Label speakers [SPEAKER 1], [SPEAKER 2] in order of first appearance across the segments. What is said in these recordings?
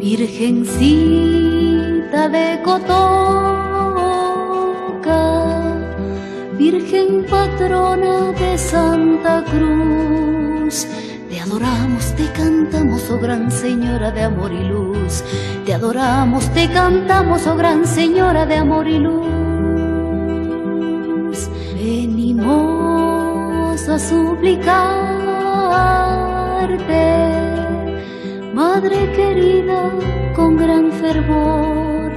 [SPEAKER 1] Virgencita de Cotoca, Virgen patrona de Santa Cruz, te adoramos, te cantamos, oh gran Señora de amor y luz, te adoramos, te cantamos, oh gran Señora de amor y luz. Venimos a suplicarte Madre querida, con gran fervor,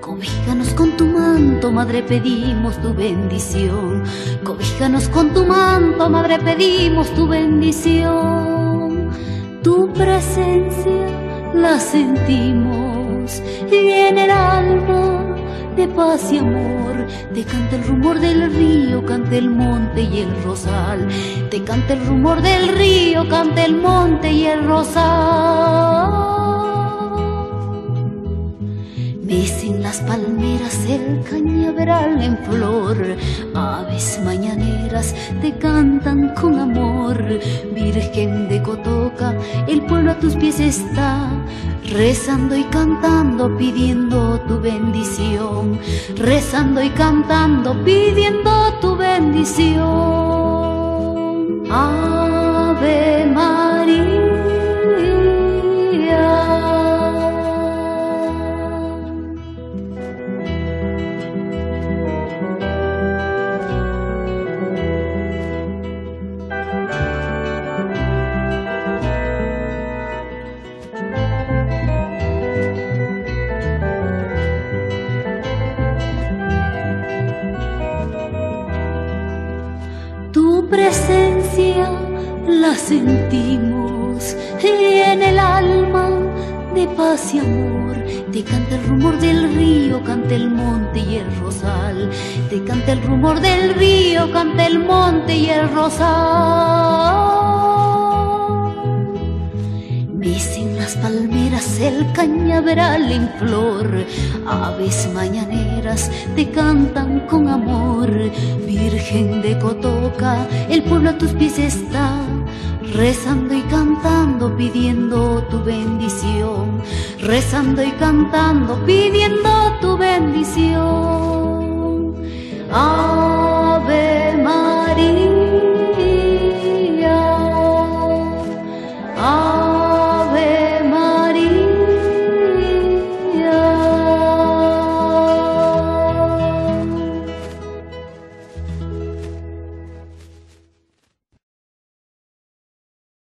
[SPEAKER 1] cobíjanos con tu manto, Madre, pedimos tu bendición. Cobíjanos con tu manto, Madre, pedimos tu bendición. Tu presencia la sentimos y en el alma de paz y amor. Te canta el rumor del río, canta el monte y el rosal. Te canta el rumor del río, canta el monte y el rosal. En las palmeras el cañaveral en flor, aves mañaneras te cantan con amor. Virgen de Cotoca, el pueblo a tus pies está rezando y cantando, pidiendo tu bendición, rezando y cantando, pidiendo tu bendición. Ave presencia la sentimos en el alma de paz y amor. Te canta el rumor del río, canta el monte y el rosal. Te canta el rumor del río, canta el monte y el rosal. Las palmeras, el cañaveral en flor, aves mañaneras te cantan con amor, Virgen de Cotoca, el pueblo a tus pies está, rezando y cantando, pidiendo tu bendición, rezando y cantando, pidiendo